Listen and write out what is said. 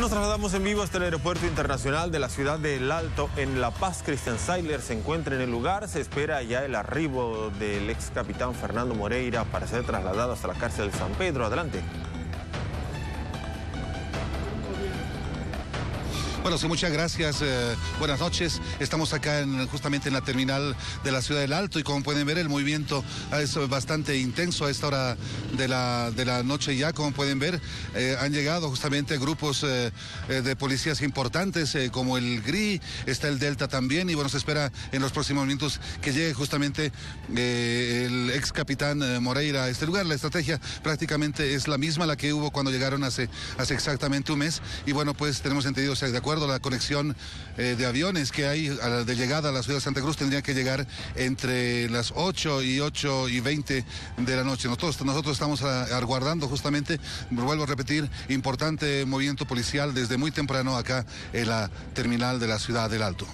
Nos trasladamos en vivo hasta el aeropuerto internacional de la ciudad de El Alto. En La Paz, Christian Seiler se encuentra en el lugar. Se espera ya el arribo del ex capitán Fernando Moreira para ser trasladado hasta la cárcel de San Pedro. Adelante. Bueno, sí, muchas gracias. Eh, buenas noches. Estamos acá en, justamente en la terminal de la ciudad del Alto y como pueden ver el movimiento es bastante intenso a esta hora de la, de la noche ya. Como pueden ver, eh, han llegado justamente grupos eh, de policías importantes como el GRI, está el Delta también y bueno, se espera en los próximos minutos que llegue justamente ex capitán Moreira a este lugar. La estrategia prácticamente es la misma la que hubo cuando llegaron hace, hace exactamente un mes y bueno, pues tenemos entendido, o sea, de acuerdo la conexión eh, de aviones que hay de llegada a la ciudad de Santa Cruz tendría que llegar entre las 8 y 8 y 20 de la noche. Nosotros, nosotros estamos aguardando justamente, vuelvo a repetir, importante movimiento policial desde muy temprano acá en la terminal de la ciudad del Alto.